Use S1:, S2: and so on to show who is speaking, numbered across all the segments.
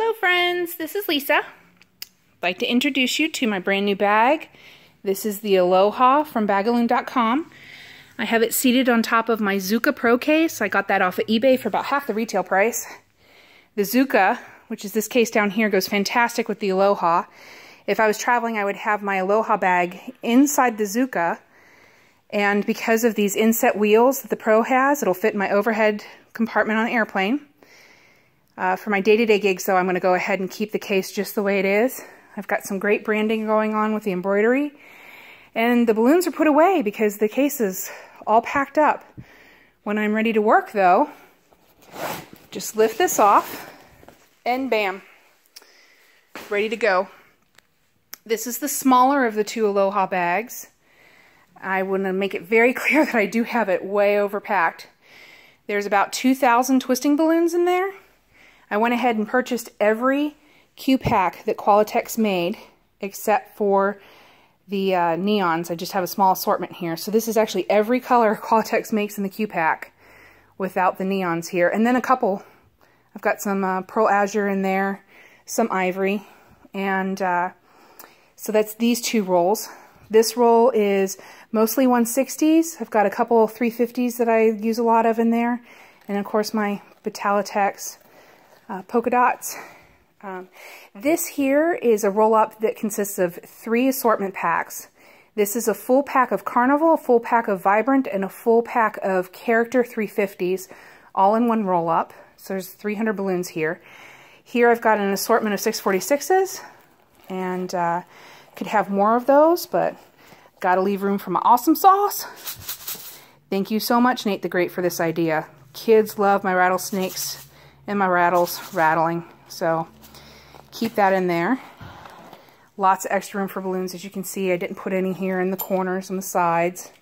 S1: Hello friends, this is Lisa. I'd like to introduce you to my brand new bag. This is the Aloha from Bagalloon.com. I have it seated on top of my Zuca Pro case. I got that off of eBay for about half the retail price. The Zuca, which is this case down here, goes fantastic with the Aloha. If I was traveling, I would have my Aloha bag inside the Zuca. And because of these inset wheels that the Pro has, it'll fit in my overhead compartment on the airplane. Uh, for my day-to-day -day gigs, though, I'm going to go ahead and keep the case just the way it is. I've got some great branding going on with the embroidery. And the balloons are put away because the case is all packed up. When I'm ready to work, though, just lift this off and bam, ready to go. This is the smaller of the two Aloha bags. I want to make it very clear that I do have it way overpacked. There's about 2,000 twisting balloons in there. I went ahead and purchased every Q-Pack that Qualatex made except for the uh, neons. I just have a small assortment here. So this is actually every color Qualatex makes in the Q-Pack without the neons here. And then a couple. I've got some uh, Pearl Azure in there, some Ivory, and uh, so that's these two rolls. This roll is mostly 160s. I've got a couple 350s that I use a lot of in there. And of course my Betallatex uh, polka dots. Um, this here is a roll-up that consists of three assortment packs. This is a full pack of Carnival, a full pack of Vibrant, and a full pack of Character 350s, all in one roll-up. So there's 300 balloons here. Here I've got an assortment of 646s, and uh, could have more of those, but gotta leave room for my awesome sauce. Thank you so much, Nate the Great, for this idea. Kids love my rattlesnakes and my rattles rattling. So keep that in there. Lots of extra room for balloons. As you can see, I didn't put any here in the corners on the sides.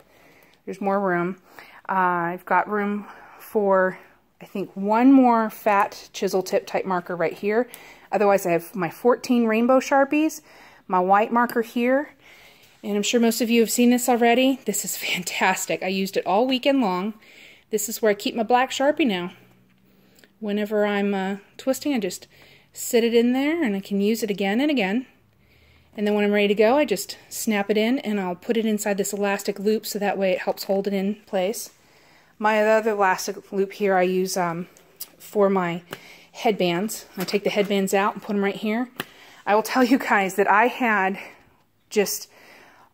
S1: There's more room. Uh, I've got room for, I think, one more fat chisel tip type marker right here. Otherwise, I have my 14 rainbow Sharpies, my white marker here, and I'm sure most of you have seen this already. This is fantastic. I used it all weekend long. This is where I keep my black Sharpie now whenever I'm uh, twisting, I just sit it in there and I can use it again and again. And then when I'm ready to go, I just snap it in and I'll put it inside this elastic loop so that way it helps hold it in place. My other elastic loop here I use um, for my headbands. I take the headbands out and put them right here. I will tell you guys that I had just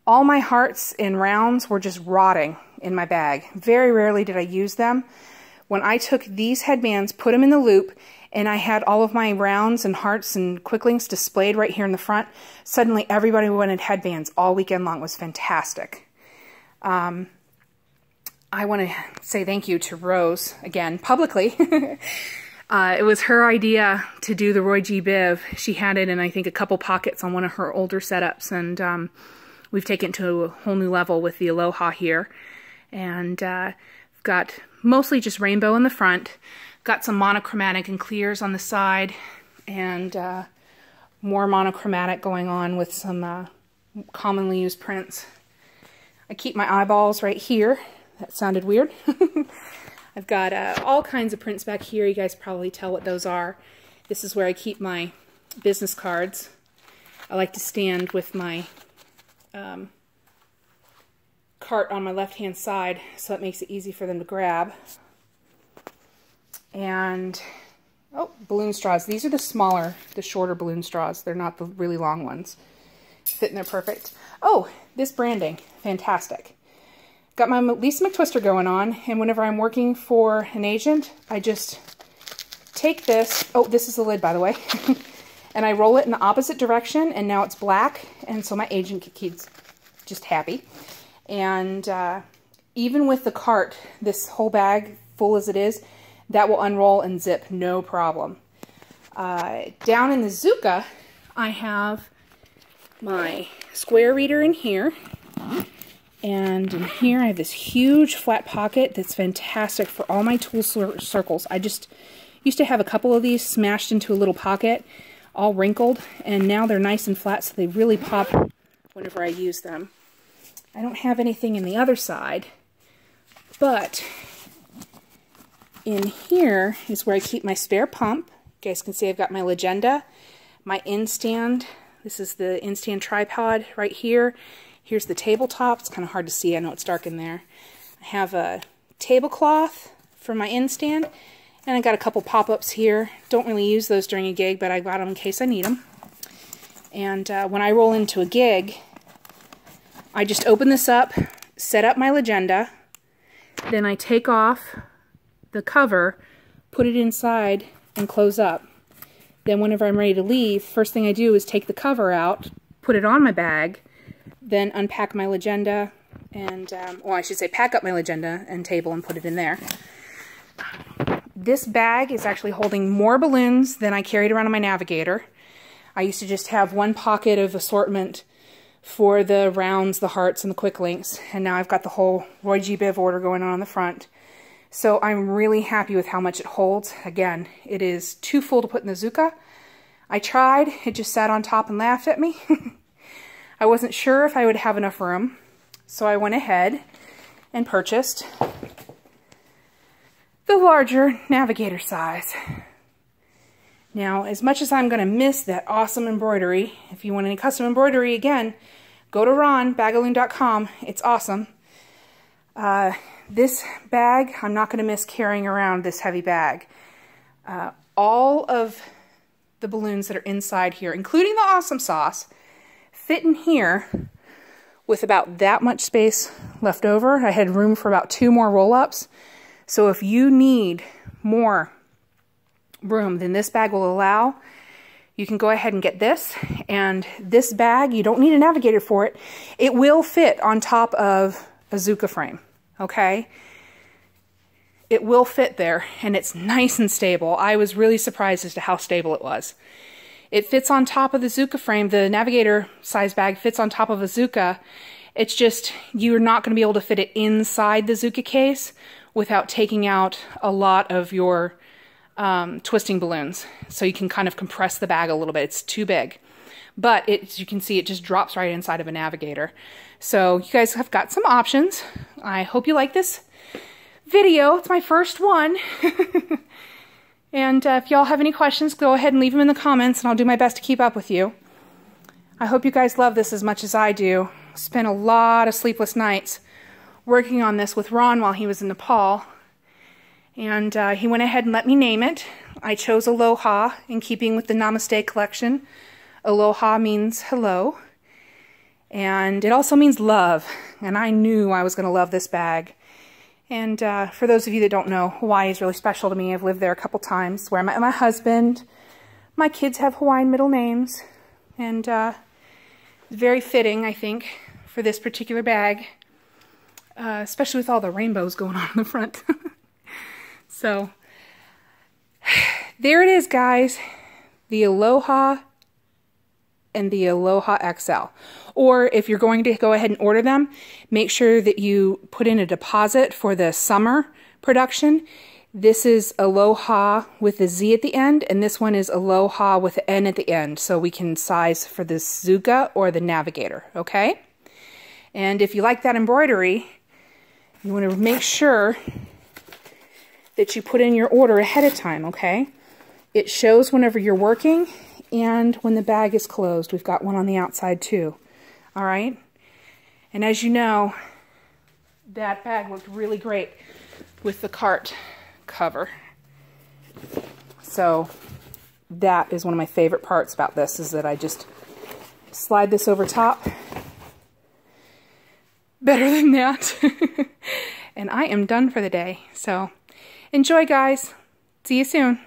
S1: all my hearts and rounds were just rotting in my bag. Very rarely did I use them when I took these headbands, put them in the loop, and I had all of my rounds and hearts and quick links displayed right here in the front, suddenly everybody wanted headbands all weekend long. It was fantastic. Um, I want to say thank you to Rose, again, publicly. uh, it was her idea to do the Roy G. Biv. She had it in, I think, a couple pockets on one of her older setups, and um, we've taken it to a whole new level with the Aloha here. And uh, got mostly just rainbow in the front. Got some monochromatic and clears on the side and uh, more monochromatic going on with some uh, commonly used prints. I keep my eyeballs right here. That sounded weird. I've got uh, all kinds of prints back here. You guys probably tell what those are. This is where I keep my business cards. I like to stand with my um, cart on my left hand side so it makes it easy for them to grab. And, oh, balloon straws. These are the smaller, the shorter balloon straws. They're not the really long ones. Fit in there perfect. Oh, this branding, fantastic. Got my Lisa McTwister going on, and whenever I'm working for an agent, I just take this, oh, this is the lid, by the way, and I roll it in the opposite direction, and now it's black, and so my agent keeps just happy. And uh, even with the cart, this whole bag full as it is, that will unroll and zip no problem. Uh, down in the Zuca, I have my square reader in here. And in here I have this huge flat pocket that's fantastic for all my tool circles. I just used to have a couple of these smashed into a little pocket, all wrinkled, and now they're nice and flat so they really pop whenever I use them. I don't have anything in the other side, but in here is where I keep my spare pump You guys can see I've got my Legenda, my InStand. This is the InStand tripod right here. Here's the tabletop. It's kind of hard to see. I know it's dark in there. I have a tablecloth for my InStand. And I got a couple pop-ups here. Don't really use those during a gig, but I got them in case I need them. And uh, when I roll into a gig, I just open this up, set up my Legenda, then I take off the cover, put it inside, and close up. Then whenever I'm ready to leave, first thing I do is take the cover out, put it on my bag, then unpack my Legenda, and, um, well, I should say pack up my Legenda and table and put it in there. This bag is actually holding more balloons than I carried around on my Navigator. I used to just have one pocket of assortment for the rounds, the hearts, and the quick links, and now I've got the whole Roy G. Biv order going on on the front. So I'm really happy with how much it holds. Again, it is too full to put in the Zuca. I tried, it just sat on top and laughed at me. I wasn't sure if I would have enough room, so I went ahead and purchased the larger navigator size. Now, as much as I'm going to miss that awesome embroidery, if you want any custom embroidery, again, go to Ron, bagalloon.com. It's awesome. Uh, this bag, I'm not going to miss carrying around this heavy bag. Uh, all of the balloons that are inside here, including the awesome sauce, fit in here with about that much space left over. I had room for about two more roll-ups. So if you need more room than this bag will allow, you can go ahead and get this. And this bag, you don't need a navigator for it. It will fit on top of a Zuca frame, okay? It will fit there, and it's nice and stable. I was really surprised as to how stable it was. It fits on top of the Zuca frame. The navigator size bag fits on top of a Zuca. It's just, you're not going to be able to fit it inside the Zuca case without taking out a lot of your um, twisting balloons. So you can kind of compress the bag a little bit. It's too big. But it, as you can see, it just drops right inside of a navigator. So you guys have got some options. I hope you like this video. It's my first one. and uh, if y'all have any questions, go ahead and leave them in the comments and I'll do my best to keep up with you. I hope you guys love this as much as I do. Spent a lot of sleepless nights working on this with Ron while he was in Nepal. And uh, he went ahead and let me name it. I chose Aloha in keeping with the Namaste collection. Aloha means hello. And it also means love. And I knew I was going to love this bag. And uh, for those of you that don't know, Hawaii is really special to me. I've lived there a couple times where met my husband. My kids have Hawaiian middle names. And uh, very fitting, I think, for this particular bag. Uh, especially with all the rainbows going on in the front. so, there it is, guys. The Aloha and the Aloha XL. Or if you're going to go ahead and order them, make sure that you put in a deposit for the summer production. This is Aloha with a Z at the end, and this one is Aloha with an N at the end, so we can size for the Zuca or the Navigator, okay? And if you like that embroidery, you want to make sure that you put in your order ahead of time, okay? It shows whenever you're working and when the bag is closed. We've got one on the outside too, all right? And as you know, that bag looked really great with the cart cover. So that is one of my favorite parts about this is that I just slide this over top better than that. and I am done for the day. So enjoy, guys. See you soon.